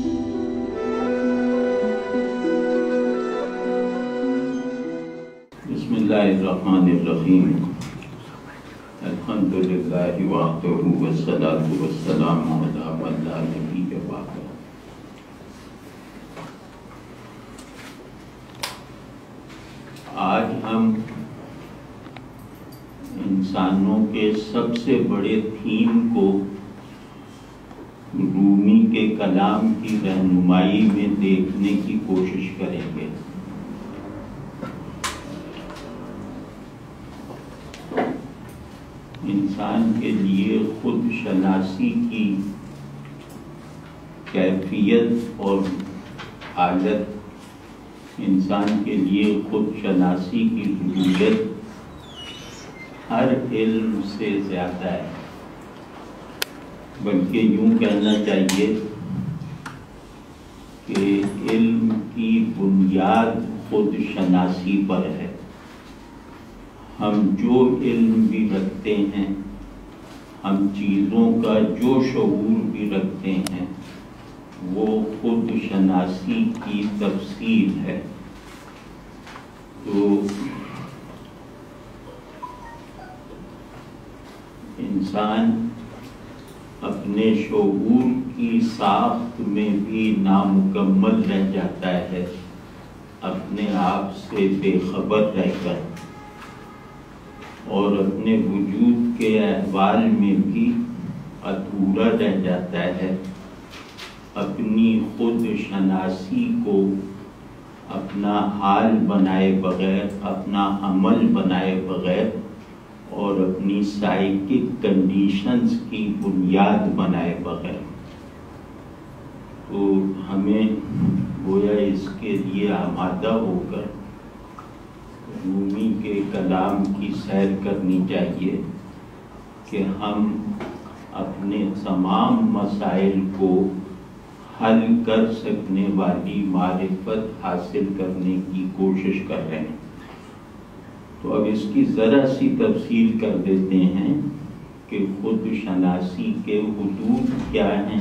بسم اللہ الرحمن الرحیم۔ الحمد للہ وحدہ والصلاة والسلام علی من لا نبی بعد آج ہم انسانوں کے سب سے بڑے تھیم کو کلام کی رہنمائی میں دیکھنے کی کوشش کریں گے۔ انسان کے لیے خود شناسی کی کیفیت اور حالت، انسان کے لیے خود شناسی کی ضرورت ہر علم سے زیادہ ہے۔ بلکہ یوں کہنا چاہیے کہ علم کی بنیاد خود شناسی پر ہے۔ ہم جو علم بھی رکھتے ہیں، ہم چیزوں کا جو شعور بھی رکھتے ہیں، وہ خود شناسی کی تفصیل ہے۔ تو انسان اپنے شعور کی ساخت میں بھی نامکمل رہ جاتا ہے۔ اپنے آپ سے بے خبر رہ کر اور اپنے وجود کے احوال میں بھی ادھورا رہ جاتا ہے۔ اپنی خود شناسی کو اپنا حال بنائے بغیر، اپنا عمل بنائے بغیر، اور اپنی سائیکک کنڈیشنز کی بنیاد بنائے بغیر۔ تو ہمیں گویا اس کے لیے آمادہ ہو کر رومی کے کلام کی سیر کرنی چاہیے کہ ہم اپنے تمام مسائل کو حل کر سکنے والی معرفت حاصل کرنے کی کوشش کر رہے ہیں۔ تو اب اس کی ذرا سی تفصیل کر دیتے ہیں کہ خود شناسی کے حدود کیا ہیں۔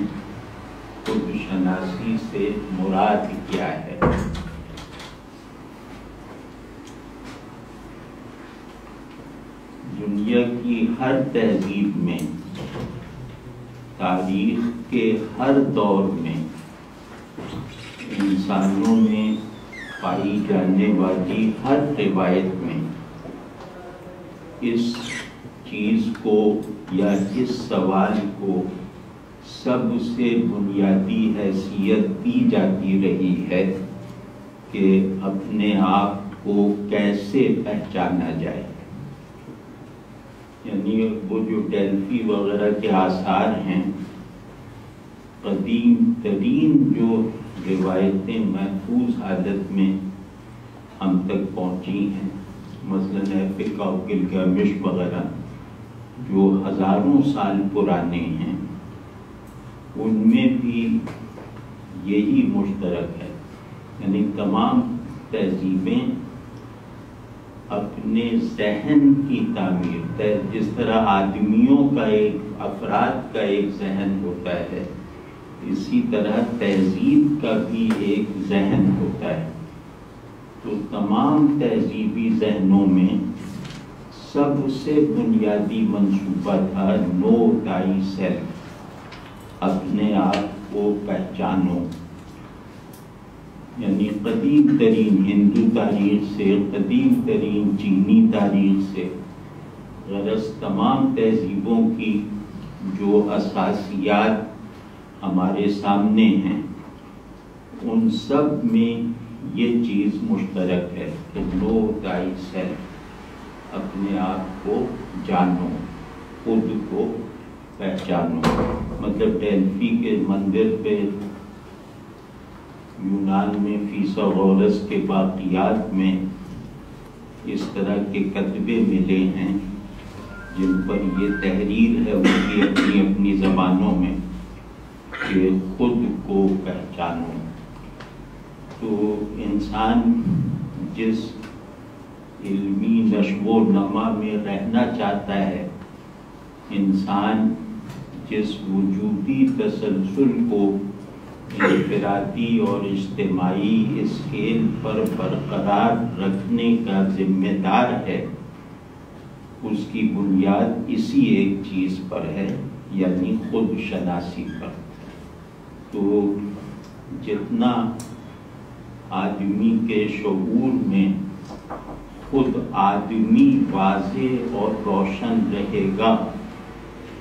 خود شناسی سے مراد کیا ہے؟ دنیا کی ہر تہذیب میں، تاریخ کے ہر دور میں انسانوں میں پائی جانے والی ہر روایت میں اس چیز کو یا اس سوال کو سب سے بنیادی حیثیت دی جاتی رہی ہے کہ اپنے آپ کو کیسے پہچانا جائے۔ یعنی وہ جو ڈیلفی وغیرہ کے آثار ہیں، قدیم ترین جو روایتیں محفوظ حالت میں ہم تک پہنچی ہیں، مثلاً ایپک آف گلگامش وغیرہ جو ہزاروں سال پرانے ہیں۔ ان میں بھی یہی مشترک ہے۔ یعنی تمام تہذیبیں اپنے ذہن کی تعمیر جس طرح آدمیوں کا ایک افراد کا ایک ذہن ہوتا ہے، اسی طرح تہذیب کا بھی ایک ذہن ہوتا ہے۔ تو تمام تہذیبی ذہنوں میں سب سے بنیادی منصوبہ تھا نو ڈائی سیلف اپنے آپ کو پہچانو۔ یعنی قدیم ترین ہندو تاریخ سے، قدیم ترین چینی تاریخ سے۔ غرض تمام تہذیبوں کی جو اساسیات ہمارے سامنے ہیں، ان سب میں یہ چیز مشترک ہے کہ نو ڈائی سیلف اپنے آپ کو جانو، خود کو پہچانو۔ مطلب ڈیلفی کے مندر پہ یونان میں فیسا غورس کے باقیات میں اس طرح کے کتبے ملے ہیں جن پر یہ تحریر ہے ان کی اپنی اپنی زبانوں میں کہ خود کو پہچانو۔ تو انسان جس علمی نشو و نما میں رہنا چاہتا ہے، انسان جس وجودی تسلسل کو انفرادی اور اجتماعی اسکیل پر برقرار رکھنے کا ذمہ دار ہے۔ اس کی بنیاد اسی ایک چیز پر ہے یعنی خود شناسی پر۔ تو جتنا آدمی کے شعور میں خود آدمی واضح اور روشن رہے گا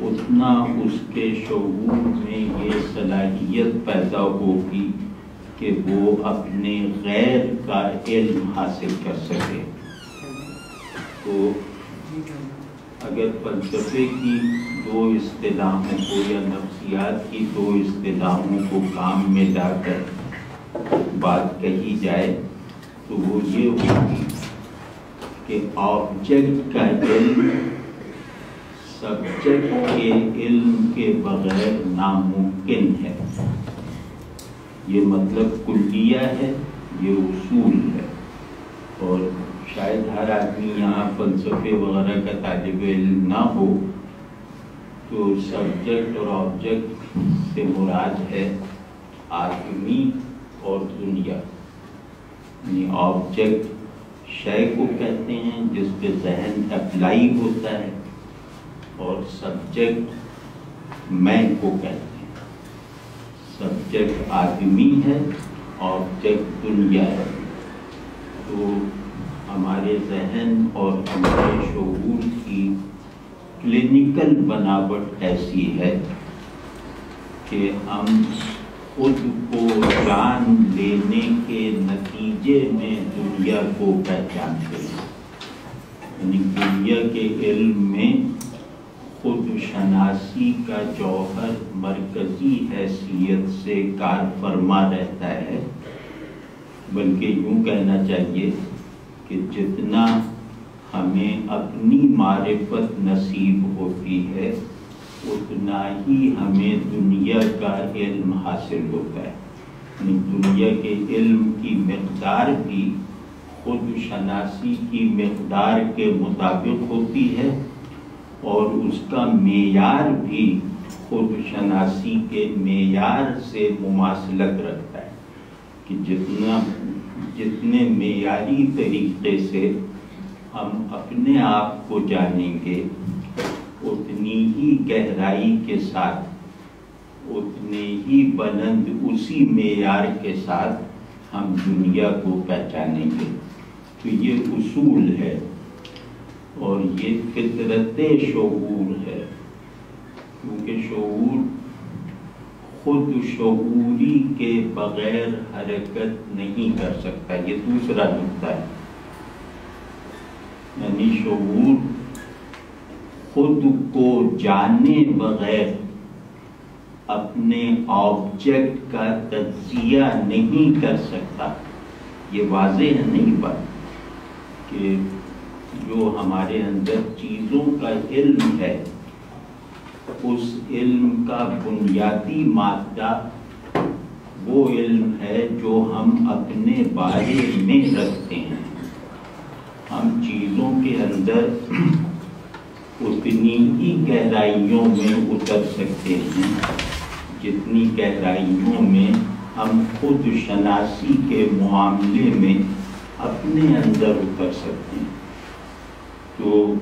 اتنا اس کے شعور میں یہ صلاحیت پیدا ہوگی کہ وہ اپنے غیر کا علم حاصل کر سکے۔ تو اگر فلسفے کی دو اصطلاحوں کو یا نفسیات کی دو اصطلاحوں کو کام میں لا کر بات کہی جائے، تو وہ یہ ہوگی کہ آبجیکٹ کا علم سبجیکٹ کے علم کے بغیر ناممکن ہے۔ یہ مطلب کلیہ ہے، یہ اصول ہے۔ اور شاید ہر آدمی یہاں فلسفے وغیرہ کا طالب علم نہ ہو، تو سبجیکٹ اور آبجیکٹ سے مراد ہے آدمی اور دنیا۔ یعنی آبجیکٹ شے کو کہتے ہیں، جس پہ ذہن اپلائی ہوتا ہے۔ اور سبجیکٹ میں کو کہتے ہیں۔ سبجیکٹ آدمی ہے آبجیکٹ دنیا ہے۔ تو ہمارے ذہن اور ہمارے شعور کی کلینکل بناوٹ ایسی ہے کہ ہم خود کو جان لینے کے نتیجے میں دنیا کو پہچانتے ہیں۔ یعنی دنیا کے علم میں خود شناسی کا جوہر مرکزی حیثیت سے کار فرما رہتا ہے۔ بلکہ یوں کہنا چاہیے کہ جتنا ہمیں اپنی معرفت نصیب ہوتی ہے، اتنا ہی ہمیں دنیا کا علم حاصل ہوتا ہے۔ یعنی دنیا کے علم کی مقدار بھی خود شناسی کی مقدار کے مطابق ہوتی ہے۔ اور اس کا معیار بھی خود شناسی کے معیار سے مماثلت رکھتا ہے کہ جتنا جتنے معیاری طریقے سے ہم اپنے آپ کو جانیں گے، اتنی ہی گہرائی کے ساتھ اتنے ہی بلند اسی معیار کے ساتھ ہم دنیا کو پہچانیں گے۔ تو یہ اصول ہے۔ اور یہ فطرت شعور ہے۔ کیونکہ شعور خود شعوری کے بغیر حرکت نہیں کر سکتا، یہ دوسرا نقطہ ہے۔ یعنی شعور خود کو جانے بغیر اپنے آبجیکٹ کا تجزیہ نہیں کر سکتا۔ یہ واضح ہے، نہیں بات کہ جو ہمارے اندر چیزوں کا علم ہے، اس علم کا بنیادی مادہ وہ علم ہے جو ہم اپنے بارے میں رکھتے ہیں۔ ہم چیزوں کے اندر اتنی ہی گہرائیوں میں اتر سکتے ہیں جتنی گہرائیوں میں ہم خود شناسی کے معاملے میں اپنے اندر اتر سکتے ہیں۔ تو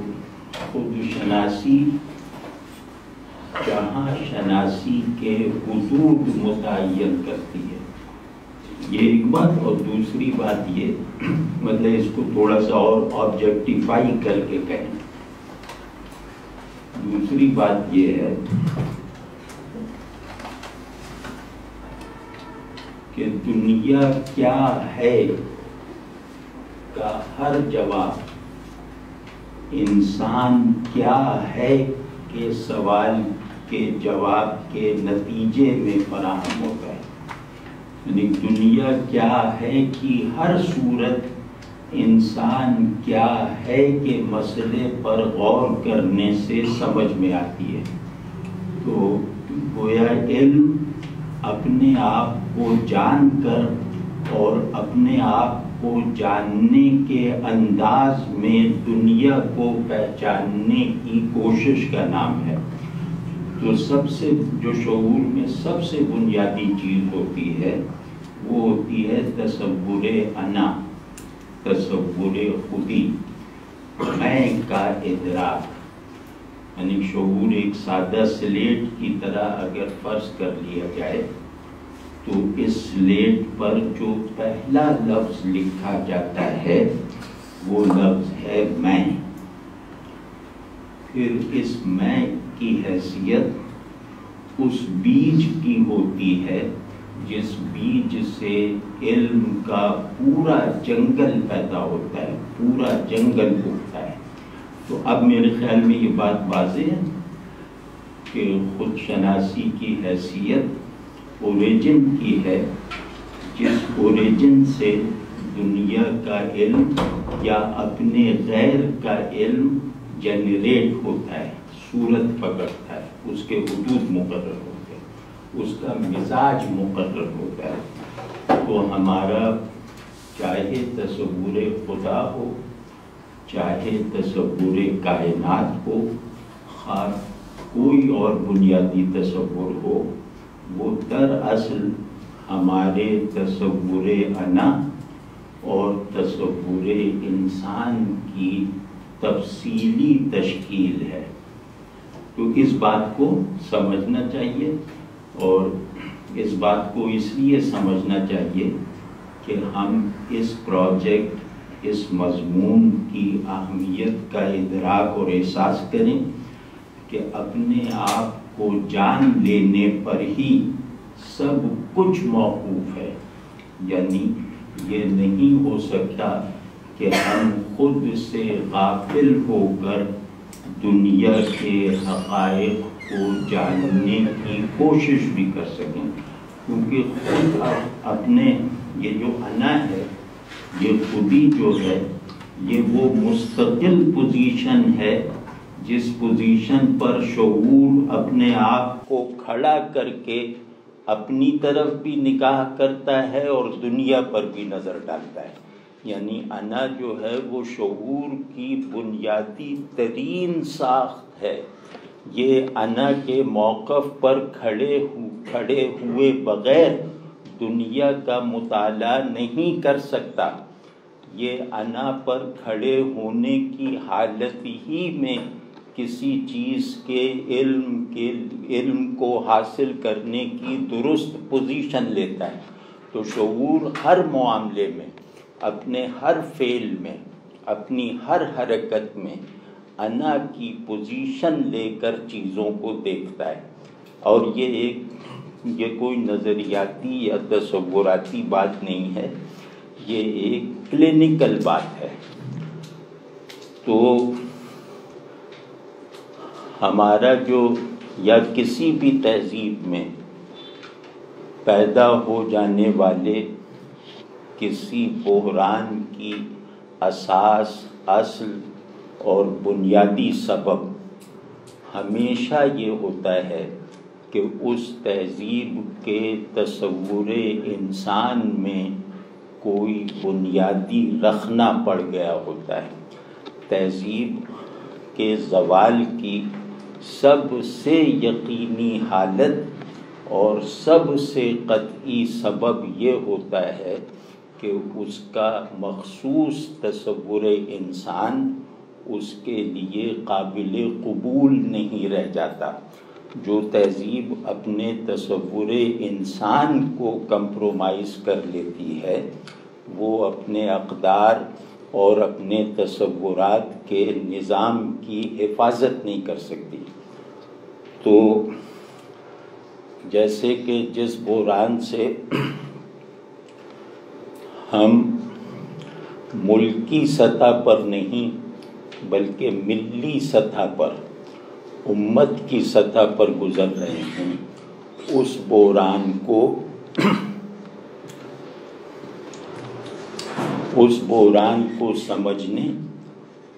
خود شناسی، جہاں شناسی کے حدود متعین کرتی ہے۔ یہ ایک بات اور دوسری بات یہ مطلب اس کو تھوڑا سا اور آبجیکٹیفائی کر کے کہیں دوسری بات یہ ہے کہ دنیا کیا ہے کا ہر جواب انسان کیا ہے کے سوال کے جواب کے نتیجے میں فراہم ہوتا ہے؟ یعنی دنیا کیا ہے کہ ہر صورت انسان کیا ہے کہ مسئلے پر غور کرنے سے سمجھ میں آتی ہے؟ تو گویا علم اپنے آپ کو جان کر اور اپنے آپ کو جاننے کے انداز میں دنیا کو پہچاننے کی کوشش کا نام ہے۔ تو سب سے، جو شعور میں سب سے بنیادی چیز ہوتی ہے، وہ ہوتی ہے تصور انا، تصور خودی، میں کا ادراک۔ یعنی شعور ایک سادہ سلیٹ کی طرح اگر فرض کر لیا جائے تو اس سلیٹ پر جو پہلا لفظ لکھا جاتا ہے، وہ لفظ ہے میں۔ پھر اس میں کی حیثیت اس بیج کی ہوتی ہے، جس بیج سے علم کا پورا جنگل پیدا ہوتا ہے، پورا جنگل اٹھتا ہے۔ تو اب میرے خیال میں یہ بات واضح ہے کہ خود شناسی کی حیثیت اوریجن کی ہے، جس اوریجن سے دنیا کا علم یا اپنے غیر کا علم جنریٹ ہوتا ہے، صورت پکڑتا ہے، اس کے حدود مقرر ہوتے ہیں، اس کا مزاج مقرر ہوتا ہے۔ تو ہمارا، چاہے تصور خدا ہو، چاہے تصور کائنات ہو، خاص کوئی اور بنیادی تصور ہو وہ در اصل ہمارے تصور انا اور تصور انسان کی تفصیلی تشکیل ہے۔ تو اس بات کو سمجھنا چاہیے اور اس بات کو اس لیے سمجھنا چاہیے کہ ہم اس پروجیکٹ، اس مضمون کی اہمیت کا ادراک اور احساس کریں کہ اپنے آپ کو جان لینے پر ہی سب کچھ موقوف ہے۔ یعنی یہ نہیں ہو سکتا کہ ہم خود سے غافل ہو کر دنیا کے حقائق کو جاننے کی کوشش بھی کر سکیں۔ کیونکہ خود اپنے یہ جو انا ہے، یہ خودی جو ہے، یہ وہ مستقل پوزیشن ہے جس پوزیشن پر شعور اپنے آپ کو کھڑا کر کے اپنی طرف بھی نکاح کرتا ہے اور دنیا پر بھی نظر ڈالتا ہے۔ یعنی انا جو ہے وہ شعور کی بنیادی ترین ساخت ہے۔ یہ انا کے موقف پر کھڑے ہو، کھڑے ہوئے بغیر دنیا کا مطالعہ نہیں کر سکتا۔ یہ انا پر کھڑے ہونے کی حالت ہی میں کسی چیز کے علم کے علم کو حاصل کرنے کی درست پوزیشن لیتا ہے۔ تو شعور ہر معاملے میں، اپنے ہر فعل میں، اپنی ہر حرکت میں انا کی پوزیشن لے کر چیزوں کو دیکھتا ہے۔ اور یہ ایک، یہ کوئی نظریاتی یا تصوراتی بات نہیں ہے، یہ ایک کلینکل بات ہے۔ تو ہمارا جو یا کسی بھی تہذیب میں پیدا ہو جانے والے کسی بحران کی اساس، اصل اور بنیادی سبب ہمیشہ یہ ہوتا ہے کہ اس تہذیب کے تصور انسان میں کوئی بنیادی رکھنا پڑ گیا ہوتا ہے۔ تہذیب کے زوال کی سب سے یقینی حالت اور سب سے قطعی سبب یہ ہوتا ہے کہ اس کا مخصوص تصور انسان اس کے لیے قابل قبول نہیں رہ جاتا۔ جو تہذیب اپنے تصور انسان کو کمپرومائز کر لیتی ہے، وہ اپنے اقدار اور اپنے تصورات کے نظام کی حفاظت نہیں کر سکتی۔ تو جیسے کہ جس بحران سے ہم ملکی سطح پر نہیں بلکہ ملی سطح پر، امت کی سطح پر گزر رہے ہیں، اس بحران کو، اس بحران کو سمجھنے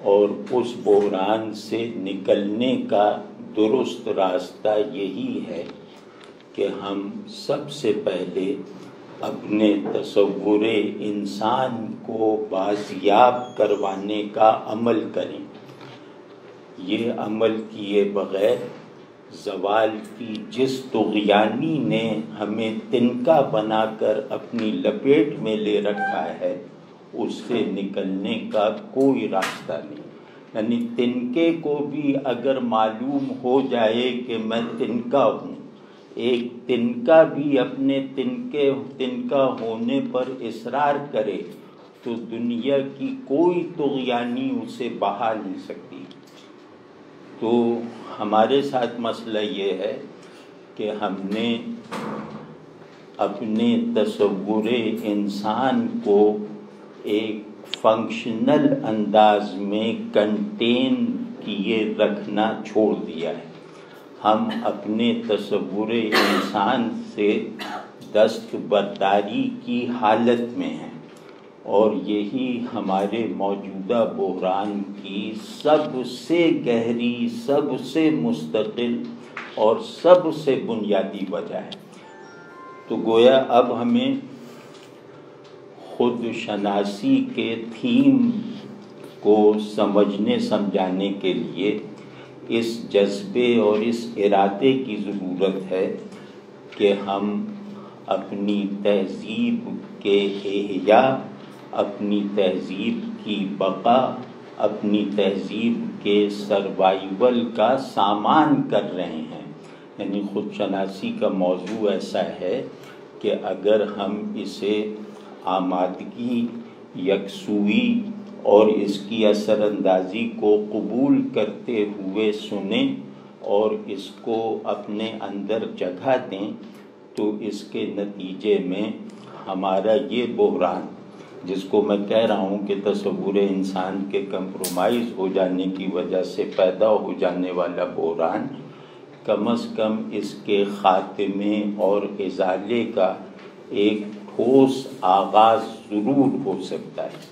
اور اس بحران سے نکلنے کا درست راستہ یہی ہے کہ ہم سب سے پہلے اپنے تصور انسان کو بازیاب کروانے کا عمل کریں۔ یہ عمل کیے بغیر زوال کی جس تغیانی نے ہمیں تنکا بنا کر اپنی لپیٹ میں لے رکھا ہے، اس سے نکلنے کا کوئی راستہ نہیں۔ یعنی تنکے کو بھی اگر معلوم ہو جائے کہ میں تنکا ہوں، ایک تنکا بھی اپنے تنکے تنکا ہونے پر اصرار کرے تو دنیا کی کوئی تغیانی اسے بہا نہیں سکتی۔ تو ہمارے ساتھ مسئلہ یہ ہے کہ ہم نے اپنے تصور انسان کو ایک فنکشنل انداز میں کنٹین کیے رکھنا چھوڑ دیا ہے۔ ہم اپنے تصور انسان سے دست برداری کی حالت میں ہیں۔ اور یہی ہمارے موجودہ بحران کی سب سے گہری، سب سے مستقل اور سب سے بنیادی وجہ ہے۔ تو گویا اب ہمیں خود شناسی کے تھیم کو سمجھنے، سمجھانے کے لیے اس جذبے اور اس ارادے کی ضرورت ہے کہ ہم اپنی تہذیب کے احیاء، اپنی تہذیب کی بقا، اپنی تہذیب کے سروائیول کا سامان کر رہے ہیں۔ یعنی خود شناسی کا موضوع ایسا ہے کہ اگر ہم اسے آمادگی یکسوئی اور اس کی اثر اندازی کو قبول کرتے ہوئے سنیں اور اس کو اپنے اندر جگہ دیں تو اس کے نتیجے میں ہمارا یہ بحران، جس کو میں کہہ رہا ہوں کہ تصور انسان کے کمپرومائز ہو جانے کی وجہ سے پیدا ہو جانے والا بحران، کم از کم اس کے خاتمے اور ازالے کا ایک ٹھوس آغاز ضرور ہو سکتا ہے۔